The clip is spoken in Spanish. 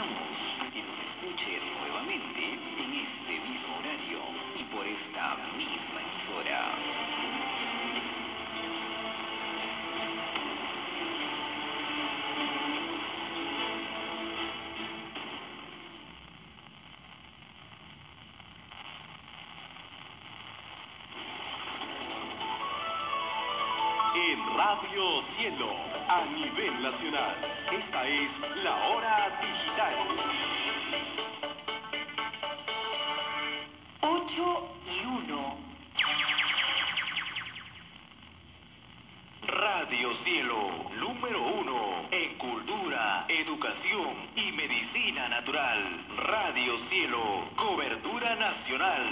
invitamos a que nos escuche nuevamente en este mismo horario y por esta misma En Radio Cielo, a nivel nacional, esta es la hora digital. 8 y 1. Radio Cielo, número uno en cultura, educación y medicina natural. Radio Cielo, cobertura nacional.